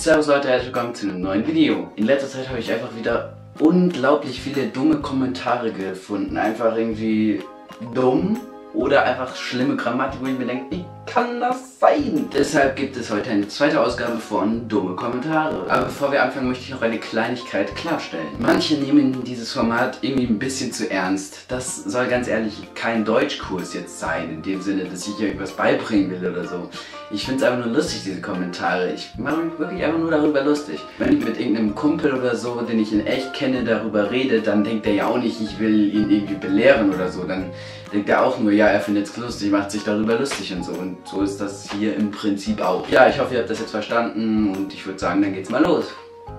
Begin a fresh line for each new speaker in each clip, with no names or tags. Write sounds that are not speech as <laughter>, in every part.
Servus Leute, herzlich willkommen zu einem neuen Video. In letzter Zeit habe ich einfach wieder unglaublich viele dumme Kommentare gefunden. Einfach irgendwie dumm oder einfach schlimme Grammatik, wo ich mir denke, kann das sein? Deshalb gibt es heute eine zweite Ausgabe von Dumme Kommentare. Aber bevor wir anfangen, möchte ich noch eine Kleinigkeit klarstellen. Manche nehmen dieses Format irgendwie ein bisschen zu ernst. Das soll ganz ehrlich kein Deutschkurs jetzt sein, in dem Sinne, dass ich hier irgendwas beibringen will oder so. Ich finde es einfach nur lustig, diese Kommentare. Ich mache mich wirklich einfach nur darüber lustig. Wenn ich mit irgendeinem Kumpel oder so, den ich in echt kenne, darüber rede, dann denkt er ja auch nicht, ich will ihn irgendwie belehren oder so. Dann denkt er auch nur, ja, er findet es lustig, macht sich darüber lustig und so. Und so ist das hier im Prinzip auch. Ja, ich hoffe, ihr habt das jetzt verstanden und ich würde sagen, dann geht's mal los.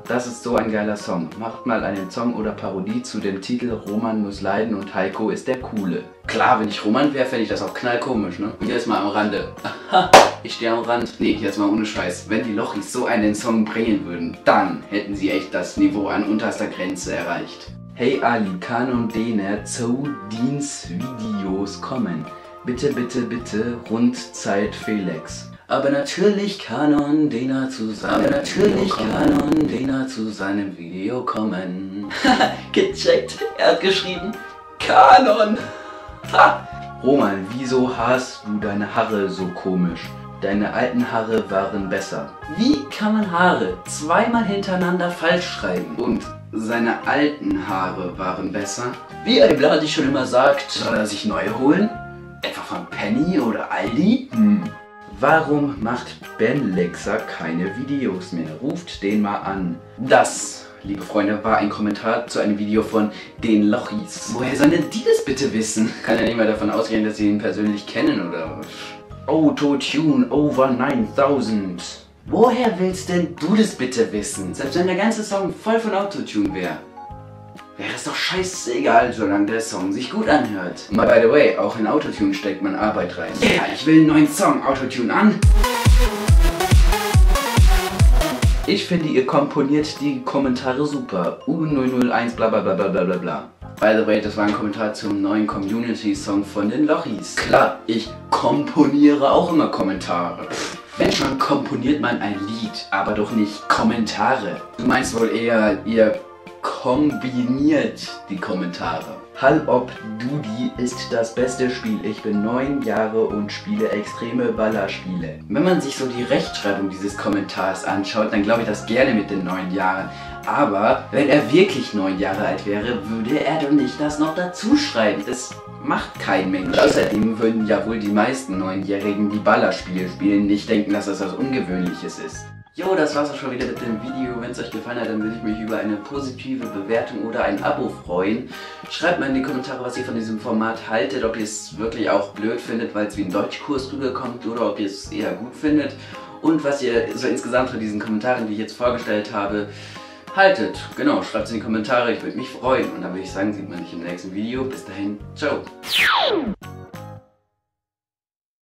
Das ist so ein geiler Song. Macht mal einen Song oder Parodie zu dem Titel Roman muss leiden und Heiko ist der Coole. Klar, wenn ich Roman wäre, fände ich das auch knallkomisch, ne? Und jetzt mal am Rande. <laughs> ich stehe am Rand. Nee, jetzt mal ohne Scheiß. Wenn die Lochis so einen Song bringen würden, dann hätten sie echt das Niveau an unterster Grenze erreicht. Hey Ali, kann und Dene zu Dienstvideos kommen. Bitte, bitte, bitte, Rundzeit Felix. Aber natürlich kann und Dena zu seinem Aber natürlich kann und Dena zu seinem Video kommen. <laughs> Gecheckt, er hat geschrieben Kanon. Ha. Roman, wieso hast du deine Haare so komisch? Deine alten Haare waren besser. Wie kann man Haare zweimal hintereinander falsch schreiben? Und seine alten Haare waren besser? Wie ein Bladi schon immer sagt, soll er sich neue holen? Etwa von Penny oder Aldi? Hm. Warum macht Ben Lexer keine Videos mehr? Ruft den mal an. Das, liebe Freunde, war ein Kommentar zu einem Video von den Lochis. Woher sollen denn die das bitte wissen? Kann ja nicht mal davon ausgehen, dass sie ihn persönlich kennen oder... Auto-Tune over 9000. Woher willst denn du das bitte wissen? Selbst wenn der ganze Song voll von Autotune wäre. Wäre es doch scheißegal, solange der Song sich gut anhört. Mal by the way, auch in Autotune steckt man Arbeit rein. Yeah, ich will einen neuen Song, Autotune an. Ich finde, ihr komponiert die Kommentare super. U001 bla bla bla bla bla bla. By the way, das war ein Kommentar zum neuen Community-Song von den Lochis. Klar, ich komponiere auch immer Kommentare. Wenn schon komponiert man ein Lied, aber doch nicht Kommentare. Du meinst wohl eher, ihr kombiniert die Kommentare. Halb Dudi ist das beste Spiel. Ich bin neun Jahre und spiele extreme Ballerspiele. Wenn man sich so die Rechtschreibung dieses Kommentars anschaut, dann glaube ich das gerne mit den neun Jahren. Aber wenn er wirklich neun Jahre alt wäre, würde er doch nicht das noch dazu schreiben. Das macht kein Mensch. Außerdem würden ja wohl die meisten Neunjährigen, die Ballerspiele spielen, nicht denken, dass das was Ungewöhnliches ist. Jo, das war's auch schon wieder mit dem Video. Wenn es euch gefallen hat, dann würde ich mich über eine positive Bewertung oder ein Abo freuen. Schreibt mal in die Kommentare, was ihr von diesem Format haltet, ob ihr es wirklich auch blöd findet, weil es wie ein Deutschkurs rüberkommt oder ob ihr es eher gut findet. Und was ihr so insgesamt von diesen Kommentaren, die ich jetzt vorgestellt habe, haltet. Genau, schreibt es in die Kommentare, ich würde mich freuen. Und dann würde ich sagen, sieht man sich im nächsten Video. Bis dahin, ciao.